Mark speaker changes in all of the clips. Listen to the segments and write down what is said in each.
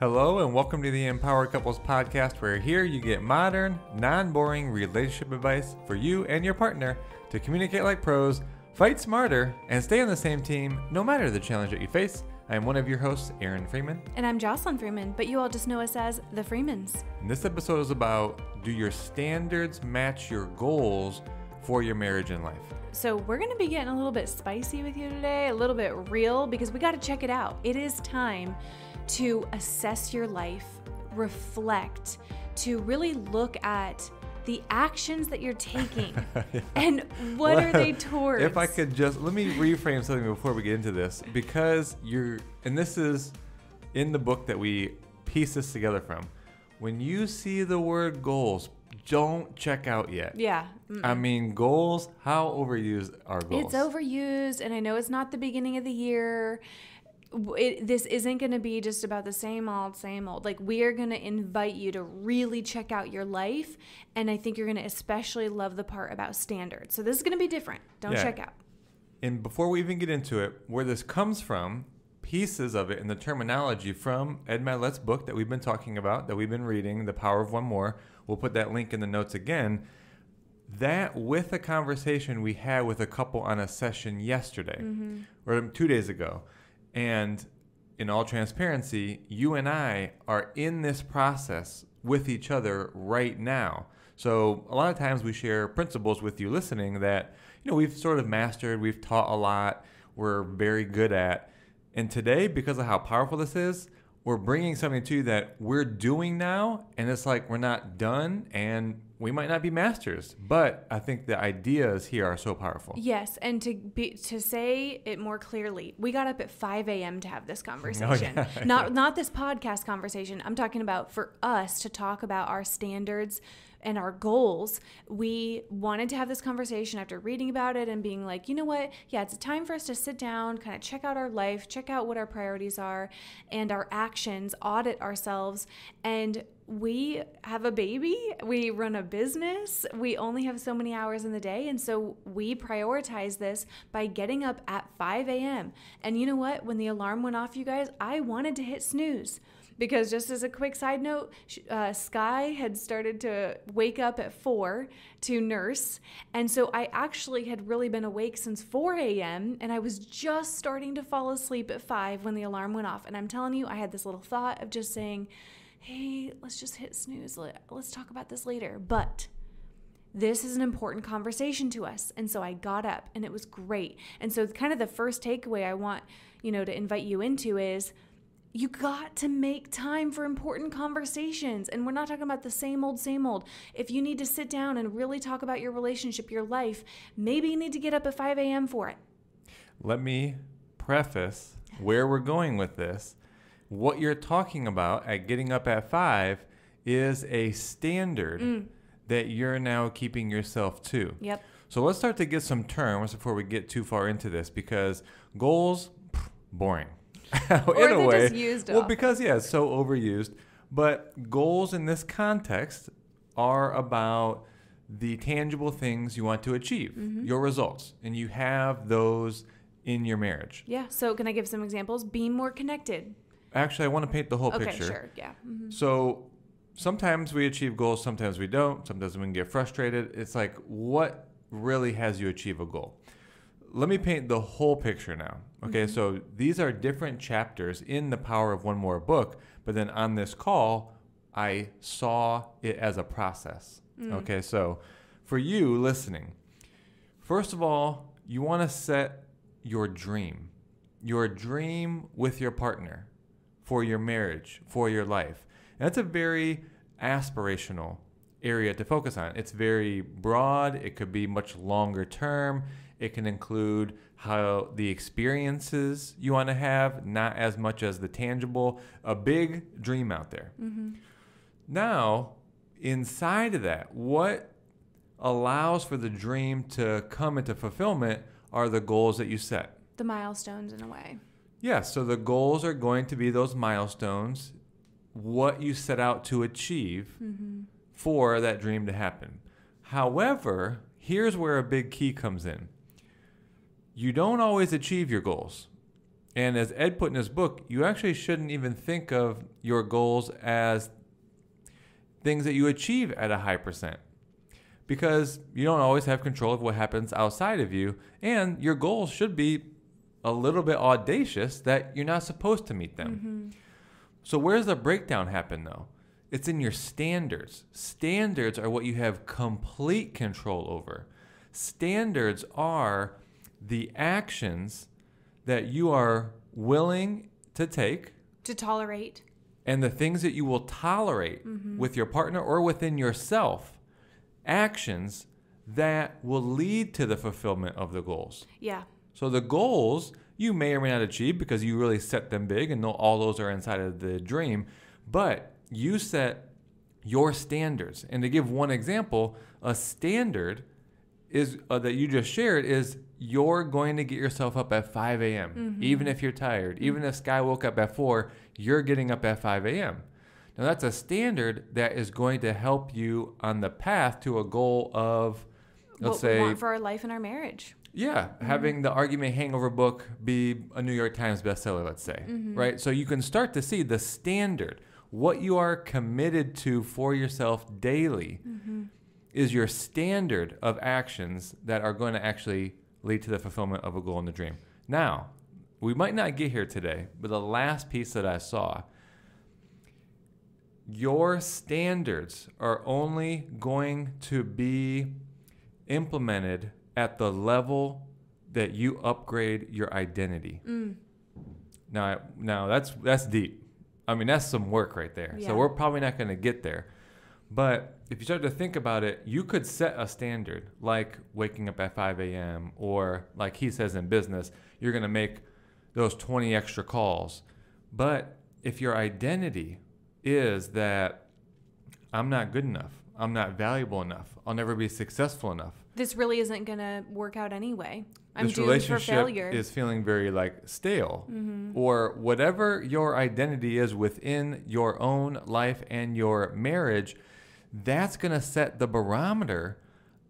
Speaker 1: Hello, and welcome to the Empower Couples podcast, where here you get modern, non boring relationship advice for you and your partner to communicate like pros, fight smarter, and stay on the same team no matter the challenge that you face. I am one of your hosts, Aaron Freeman.
Speaker 2: And I'm Jocelyn Freeman, but you all just know us as the Freemans.
Speaker 1: And this episode is about do your standards match your goals for your marriage and life?
Speaker 2: So, we're going to be getting a little bit spicy with you today, a little bit real, because we got to check it out. It is time to assess your life, reflect, to really look at the actions that you're taking yeah. and what well, are they towards.
Speaker 1: If I could just let me reframe something before we get into this, because you're, and this is in the book that we piece this together from. When you see the word goals, don't check out yet.
Speaker 2: Yeah.
Speaker 1: Mm-mm. I mean, goals, how overused are goals?
Speaker 2: It's overused, and I know it's not the beginning of the year it, this isn't going to be just about the same old, same old. Like, we are going to invite you to really check out your life. And I think you're going to especially love the part about standards. So, this is going to be different. Don't yeah. check out.
Speaker 1: And before we even get into it, where this comes from, pieces of it and the terminology from Ed Mylett's book that we've been talking about, that we've been reading, The Power of One More. We'll put that link in the notes again. That with a conversation we had with a couple on a session yesterday mm-hmm. or two days ago and in all transparency, you and I are in this process with each other right now. So a lot of times we share principles with you listening that you know we've sort of mastered, we've taught a lot, we're very good at. And today, because of how powerful this is, we're bringing something to you that we're doing now, and it's like we're not done, and we might not be masters, but I think the ideas here are so powerful.
Speaker 2: Yes, and to be to say it more clearly, we got up at 5 a.m. to have this oh, conversation. Oh, yeah. not not this podcast conversation. I'm talking about for us to talk about our standards and our goals, we wanted to have this conversation after reading about it and being like, you know what? Yeah, it's a time for us to sit down, kind of check out our life, check out what our priorities are and our actions, audit ourselves. And we have a baby, we run a business, we only have so many hours in the day. And so we prioritize this by getting up at 5 a.m. And you know what? When the alarm went off, you guys, I wanted to hit snooze because just as a quick side note, uh, Sky had started to wake up at 4 to nurse. And so I actually had really been awake since 4 a.m. and I was just starting to fall asleep at 5 when the alarm went off. And I'm telling you, I had this little thought of just saying, hey, let's just hit snooze. Let's talk about this later. But this is an important conversation to us. And so I got up and it was great. And so kind of the first takeaway I want, you know, to invite you into is you got to make time for important conversations. And we're not talking about the same old, same old. If you need to sit down and really talk about your relationship, your life, maybe you need to get up at 5 a.m. for it.
Speaker 1: Let me preface where we're going with this. What you're talking about at getting up at 5 is a standard mm. that you're now keeping yourself to.
Speaker 2: Yep.
Speaker 1: So let's start to get some terms before we get too far into this because goals, boring
Speaker 2: in a way. used
Speaker 1: well, because yeah, it's so overused. But goals in this context are about the tangible things you want to achieve, mm-hmm. your results, and you have those in your marriage.
Speaker 2: Yeah. So can I give some examples? Being more connected.
Speaker 1: Actually, I want to paint the whole
Speaker 2: okay,
Speaker 1: picture.
Speaker 2: Sure. Yeah. Mm-hmm.
Speaker 1: So sometimes we achieve goals, sometimes we don't. Sometimes we can get frustrated. It's like what really has you achieve a goal? Let me paint the whole picture now. Okay, mm-hmm. so these are different chapters in the Power of One More book, but then on this call, I saw it as a process. Mm. Okay, so for you listening, first of all, you want to set your dream, your dream with your partner for your marriage, for your life. And that's a very aspirational area to focus on. It's very broad, it could be much longer term it can include how the experiences you want to have, not as much as the tangible, a big dream out there. Mm-hmm. Now, inside of that, what allows for the dream to come into fulfillment are the goals that you set.
Speaker 2: The milestones, in a way.
Speaker 1: Yes, yeah, so the goals are going to be those milestones, what you set out to achieve mm-hmm. for that dream to happen. However, here's where a big key comes in you don't always achieve your goals. And as Ed put in his book, you actually shouldn't even think of your goals as things that you achieve at a high percent because you don't always have control of what happens outside of you. And your goals should be a little bit audacious that you're not supposed to meet them.
Speaker 2: Mm-hmm.
Speaker 1: So, where's the breakdown happen though? It's in your standards. Standards are what you have complete control over. Standards are the actions that you are willing to take
Speaker 2: To tolerate.
Speaker 1: and the things that you will tolerate mm-hmm. with your partner or within yourself. Actions that will lead to the fulfillment of the goals.
Speaker 2: Yeah.
Speaker 1: So the goals you may or may not achieve because you really set them big and know all those are inside of the dream, but you set your standards. And to give one example, a standard is uh, that you just shared is you're going to get yourself up at 5 a.m. Mm-hmm. even if you're tired. Mm-hmm. Even if Sky woke up at 4, you're getting up at 5 a.m. Now that's a standard that is going to help you on the path to a goal of let's
Speaker 2: what
Speaker 1: say
Speaker 2: for our life and our marriage.
Speaker 1: yeah, mm-hmm. having the Argument Hangover book be a New York Times bestseller, let's say, right? So you can start to see the standard, what you are committed to for yourself daily is your standard of actions that are going to actually lead to the fulfillment of a goal in the dream. Now, we might not get here today, but the last piece that I saw your standards are only going to be implemented at the level that you upgrade your identity.
Speaker 2: Mm.
Speaker 1: Now, now that's that's deep. I mean, that's some work right there.
Speaker 2: Yeah.
Speaker 1: So we're probably not going to get there. But if you start to think about it, you could set a standard like waking up at 5 a.m. or like he says in business, you're going to make those 20 extra calls. But if your identity is that I'm not good enough, I'm not valuable enough, I'll never be successful enough,
Speaker 2: This really isn't going to work out anyway. I'm
Speaker 1: this relationship
Speaker 2: failure.
Speaker 1: is feeling very like stale
Speaker 2: Mm-hmm.
Speaker 1: or whatever your identity is within your own life and your marriage that's going to set the barometer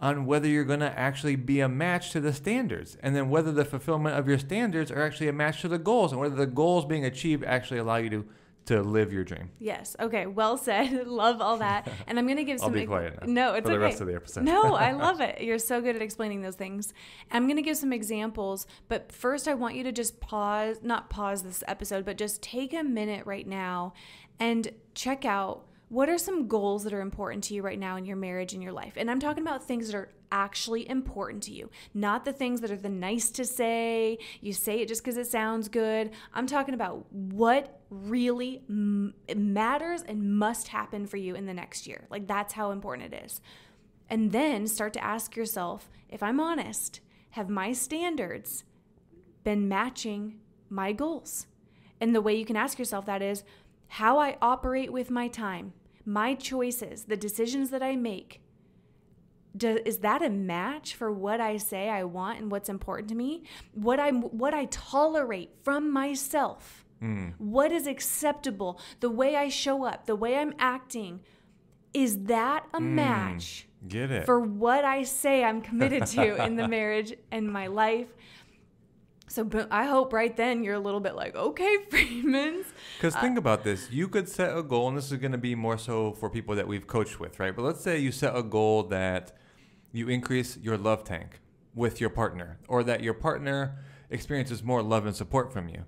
Speaker 1: on whether you're going to actually be a match to the standards and then whether the fulfillment of your standards are actually a match to the goals and whether the goals being achieved actually allow you to to live your dream
Speaker 2: Yes. Okay. Well said. love all that. And I'm going to give some.
Speaker 1: I'll be quiet now
Speaker 2: No, it's
Speaker 1: for the
Speaker 2: okay.
Speaker 1: rest of the episode
Speaker 2: no, I love it. You're so good at explaining those things. I'm going to give some examples, but first I want you to just pause, not pause this episode, but just take a minute right now and check out what are some goals that are important to you right now in your marriage and your life. And I'm talking about things that are actually important to you, not the things that are the nice to say. You say it just because it sounds good. I'm talking about what really m- matters and must happen for you in the next year. Like that's how important it is. And then start to ask yourself if I'm honest, have my standards been matching my goals? And the way you can ask yourself that is how I operate with my time, my choices, the decisions that I make. Do, is that a match for what I say I want and what's important to me? What I what I tolerate from myself? Hmm. What is acceptable? The way I show up, the way I'm acting, is that a hmm. match
Speaker 1: get it
Speaker 2: for what I say I'm committed to in the marriage and my life? So I hope right then you're a little bit like, okay, Freemans.
Speaker 1: Because uh, think about this. You could set a goal, and this is going to be more so for people that we've coached with, right? But let's say you set a goal that you increase your love tank with your partner, or that your partner experiences more love and support from you.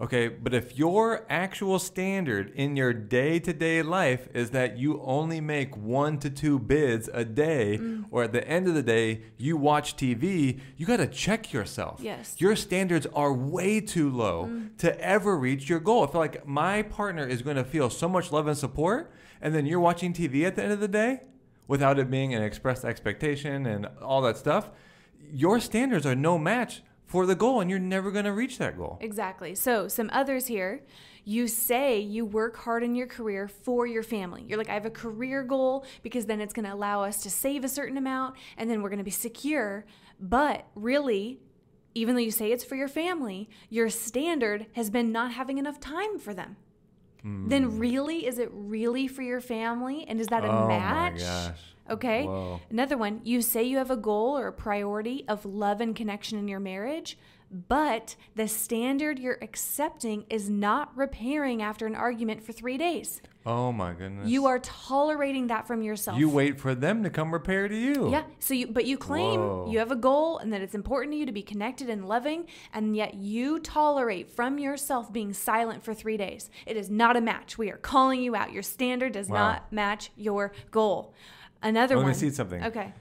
Speaker 1: Okay, but if your actual standard in your day to day life is that you only make one to two bids a day, mm. or at the end of the day, you watch TV, you got to check yourself.
Speaker 2: Yes.
Speaker 1: Your standards are way too low mm. to ever reach your goal. I feel like my partner is going to feel so much love and support, and then you're watching TV at the end of the day without it being an expressed expectation and all that stuff. Your standards are no match for the goal, and you're never going to reach that goal.
Speaker 2: Exactly. So, some others here. You say you work hard in your career for your family. You're like, I have a career goal because then it's going to allow us to save a certain amount and then we're going to be secure. But really, even though you say it's for your family, your standard has been not having enough time for them. Hmm. Then, really, is it really for your family? And is that a
Speaker 1: oh
Speaker 2: match?
Speaker 1: my gosh.
Speaker 2: Okay.
Speaker 1: Whoa.
Speaker 2: Another one, you say you have a goal or a priority of love and connection in your marriage, but the standard you're accepting is not repairing after an argument for three days.
Speaker 1: Oh my goodness.
Speaker 2: You are tolerating that from yourself.
Speaker 1: You wait for them to come repair to you.
Speaker 2: Yeah. So you, but you claim
Speaker 1: Whoa.
Speaker 2: you have a goal and that it's important to you to be connected and loving, and yet you tolerate from yourself being silent for three days. It is not a match. We are calling you out. Your standard does
Speaker 1: Wow.
Speaker 2: not match your goal. Another
Speaker 1: Let me
Speaker 2: one.
Speaker 1: see something.
Speaker 2: Okay.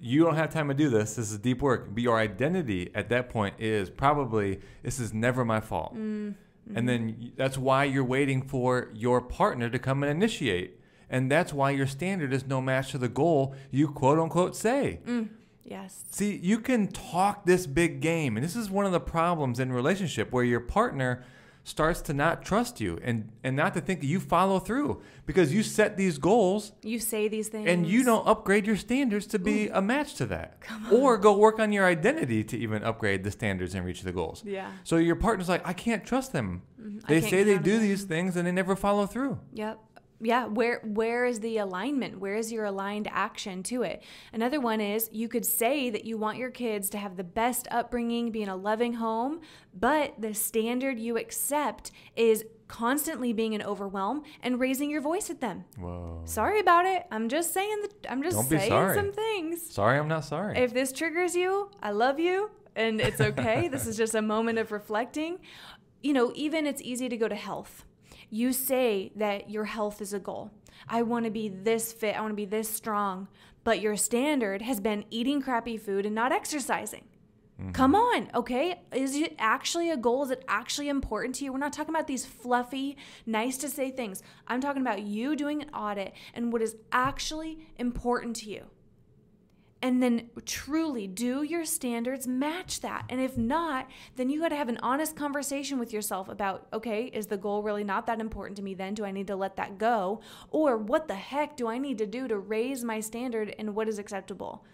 Speaker 1: You don't have time to do this. This is deep work. But your identity at that point is probably this is never my fault.
Speaker 2: Mm,
Speaker 1: And then that's why you're waiting for your partner to come and initiate. And that's why your standard is no match to the goal you quote unquote say.
Speaker 2: Mm. Yes.
Speaker 1: See, you can talk this big game, and this is one of the problems in relationship where your partner starts to not trust you and and not to think that you follow through because you set these goals
Speaker 2: You say these things.
Speaker 1: and you don't upgrade your standards to be a match to that or go work on your identity to even upgrade the standards and reach the goals
Speaker 2: Yeah.
Speaker 1: so your partner's like i can't trust them
Speaker 2: Mm-hmm.
Speaker 1: They say they do
Speaker 2: them."
Speaker 1: these things and they never follow through
Speaker 2: Yep. Yeah, where where is the alignment? Where is your aligned action to it? Another one is you could say that you want your kids to have the best upbringing, be in a loving home, but the standard you accept is constantly being an overwhelm and raising your voice at them.
Speaker 1: whoa
Speaker 2: Sorry about it. I'm just saying that I'm just
Speaker 1: Don't
Speaker 2: saying some things.
Speaker 1: sorry i'm not sorry
Speaker 2: If this triggers you, I love you and it's okay. this is just a moment of reflecting. You know, even it's easy to go to health. You say that your health is a goal. I want to be this fit, I want to be this strong, but your standard has been eating crappy food and not exercising. Mm-hmm. Come on, okay? Is it actually a goal? Is it actually important to you? We're not talking about these fluffy, nice to say things. I'm talking about you doing an audit and what is actually important to you and then truly do your standards match that and if not then you got to have an honest conversation with yourself about okay is the goal really not that important to me then do i need to let that go or what the heck do i need to do to raise my standard and what is acceptable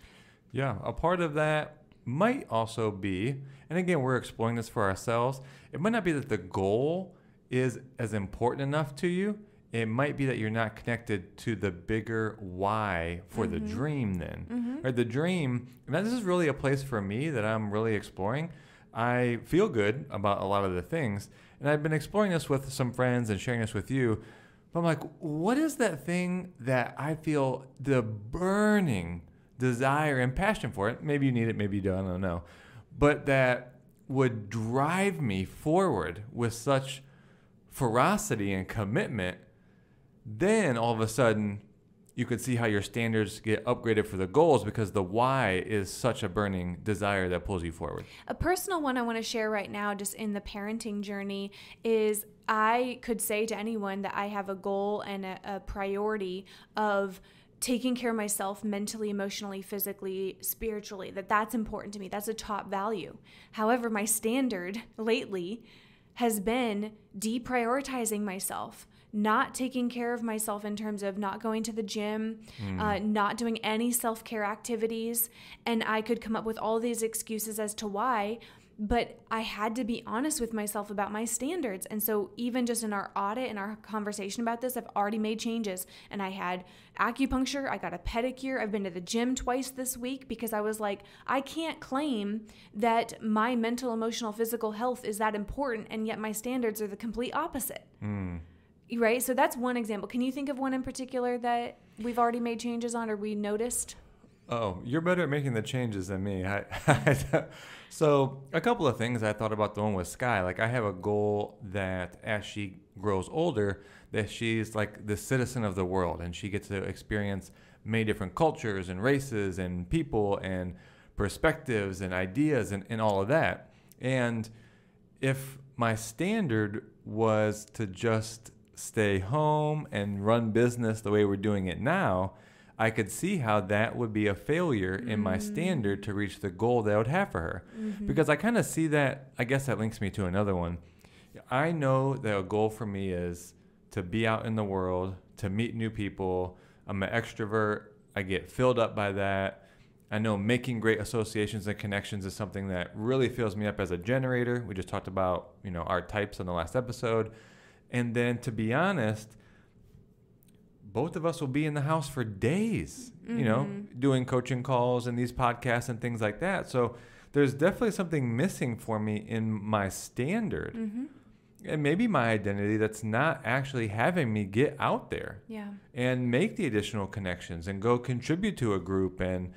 Speaker 1: Yeah, a part of that might also be, and again, we're exploring this for ourselves. It might not be that the goal is as important enough to you. It might be that you're not connected to the bigger why for the mm-hmm. dream, then. Mm-hmm. Right? The dream, and this is really a place for me that I'm really exploring. I feel good about a lot of the things, and I've been exploring this with some friends and sharing this with you. But I'm like, what is that thing that I feel the burning desire and passion for it? Maybe you need it, maybe you don't, I don't know. But that would drive me forward with such ferocity and commitment. Then all of a sudden, you could see how your standards get upgraded for the goals because the why is such a burning desire that pulls you forward.
Speaker 2: A personal one I want to share right now, just in the parenting journey, is I could say to anyone that I have a goal and a, a priority of taking care of myself mentally, emotionally, physically, spiritually, that that's important to me. That's a top value. However, my standard lately has been deprioritizing myself not taking care of myself in terms of not going to the gym, uh, not doing any self care activities. And I could come up with all these excuses as to why, but I had to be honest with myself about my standards. And so, even just in our audit and our conversation about this, I've already made changes. And I had acupuncture, I got a pedicure, I've been to the gym twice this week because I was like, I can't claim that my mental, emotional, physical health is that important, and yet my standards are the complete opposite. Hmm. Right? So that's one example. Can you think of one in particular that we've already made changes on or we noticed?
Speaker 1: Oh, you're better at making the changes than me. I, so, a couple of things I thought about the one with Sky. Like, I have a goal that as she grows older, that she's like the citizen of the world and she gets to experience many different cultures and races and people and perspectives and ideas and, and all of that. And if my standard was to just stay home and run business the way we're doing it now, I could see how that would be a failure in my mm. standard to reach the goal that I would have for her. Mm-hmm. Because I kind of see that, I guess that links me to another one. I know that a goal for me is to be out in the world, to meet new people. I'm an extrovert, I get filled up by that. I know making great associations and connections is something that really fills me up as a generator. We just talked about, you know, our types in the last episode. And then to be honest, both of us will be in the house for days, you know, doing coaching calls and these podcasts and things like that. So there's definitely something missing for me in my standard.
Speaker 2: Mm-hmm.
Speaker 1: And maybe my identity that's not actually having me get out there
Speaker 2: Yeah.
Speaker 1: and make the additional connections and go contribute to a group and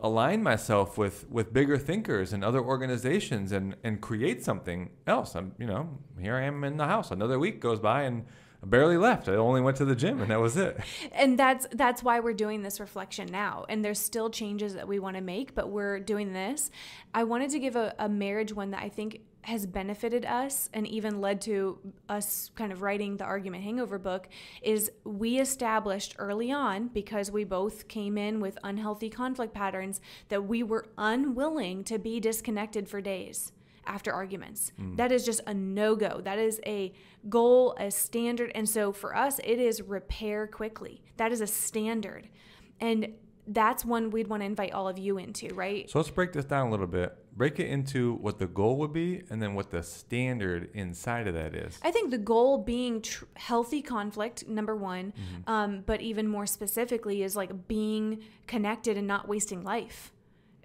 Speaker 1: align myself with with bigger thinkers and other organizations and and create something else i'm you know here i am in the house another week goes by and Barely left. I only went to the gym and that was it.
Speaker 2: and that's that's why we're doing this reflection now and there's still changes that we want to make but we're doing this i wanted to give a, a marriage one that i think has benefited us and even led to us kind of writing the argument hangover book is we established early on because we both came in with unhealthy conflict patterns that we were unwilling to be disconnected for days after arguments. That is just a no go. That is a goal, a standard. And so for us, it is repair quickly. That is a standard. And that's one we'd want to invite all of you into, right?
Speaker 1: So let's break this down a little bit. Break it into what the goal would be and then what the standard inside of that is.
Speaker 2: I think the goal being tr- healthy conflict, number one,
Speaker 1: Mm-hmm.
Speaker 2: um, but even more specifically, is like being connected and not wasting life.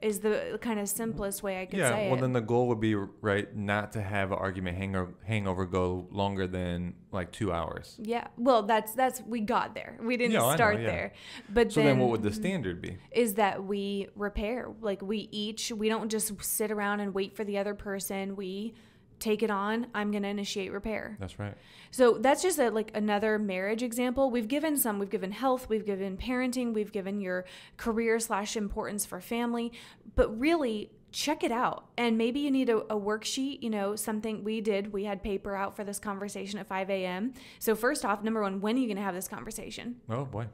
Speaker 2: Is the kind of simplest way I could say.
Speaker 1: yeah,
Speaker 2: say
Speaker 1: well
Speaker 2: it.
Speaker 1: then the goal would be right not to have an argument hangover hangover go longer than like 2 hours.
Speaker 2: yeah, well, that's that's we got there. We didn't
Speaker 1: Yeah, I know,
Speaker 2: start
Speaker 1: yeah.
Speaker 2: there, but
Speaker 1: So
Speaker 2: then,
Speaker 1: then what would the standard be?
Speaker 2: Mm-hmm, is that we repair. Like we each, we don't just sit around and wait for the other person. We take it on. I'm going to initiate repair.
Speaker 1: That's right.
Speaker 2: So that's just a, like another marriage example. We've given some. We've given health. We've given parenting. We've given your career slash importance for family. But really, check it out. And maybe you need a, a worksheet. You know, something we did. We had paper out for this conversation at 5 a.m. So first off, number one, when are you going to have this conversation?
Speaker 1: Oh boy.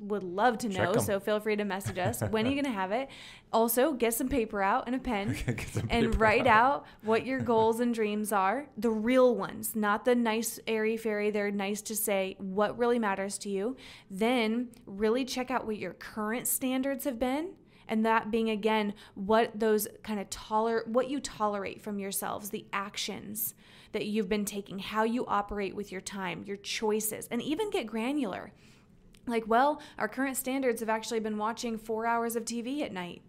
Speaker 2: Would love to know. So feel free to message us. when are you going to have it? Also, get some paper out and a pen and write out what your goals and dreams are the real ones, not the nice, airy fairy. They're nice to say what really matters to you. Then really check out what your current standards have been. And that being again what those kind of toler what you tolerate from yourselves, the actions that you've been taking, how you operate with your time, your choices, and even get granular like, well, our current standards have actually been watching four hours of TV at night.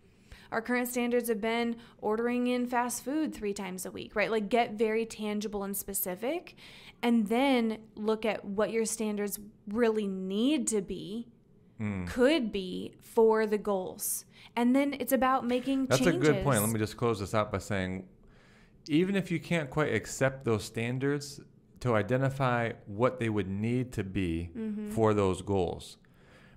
Speaker 2: Our current standards have been ordering in fast food three times a week, right? Like, get very tangible and specific, and then look at what your standards really need to be, could be for the goals. And then it's about making changes.
Speaker 1: That's
Speaker 2: changes.
Speaker 1: a good point. Let me just close this out by saying even if you can't quite accept those standards, to identify what they would need to be
Speaker 2: Mm-hmm.
Speaker 1: for those goals.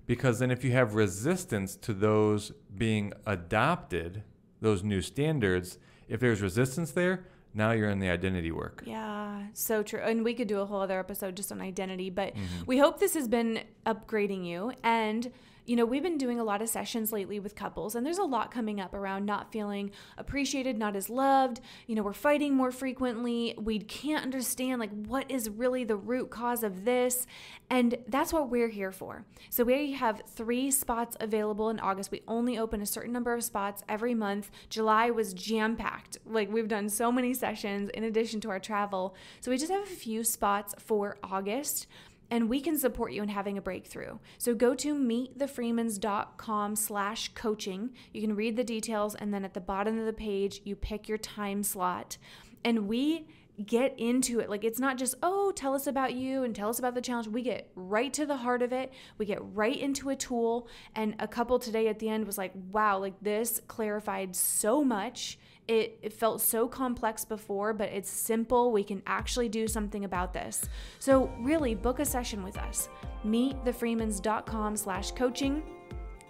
Speaker 1: Because then if you have resistance to those being adopted, those new standards, if there's resistance there, now you're in the identity work.
Speaker 2: Yeah, so true. And we could do a whole other episode just on identity, but
Speaker 1: Mm-hmm.
Speaker 2: we hope this has been upgrading you. And, you know, we've been doing a lot of sessions lately with couples, and there's a lot coming up around not feeling appreciated, not as loved. You know, we're fighting more frequently. We can't understand, like, what is really the root cause of this. And that's what we're here for. So we have three spots available in August. We only open a certain number of spots every month. July was jam packed. Like, we've done so many sessions in addition to our travel. So we just have a few spots for August and we can support you in having a breakthrough. So go to meetthefreemans.com slash coaching. You can read the details, and then at the bottom of the page, you pick your time slot. And we get into it. Like it's not just, oh, tell us about you and tell us about the challenge. We get right to the heart of it. We get right into a tool. And a couple today at the end was like, wow, like this clarified so much. It, it felt so complex before, but it's simple. We can actually do something about this. So really book a session with us. Meetthefreemans.com slash coaching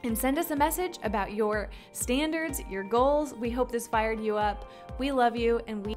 Speaker 2: and send us a message about your standards, your goals. We hope this fired you up. We love you and we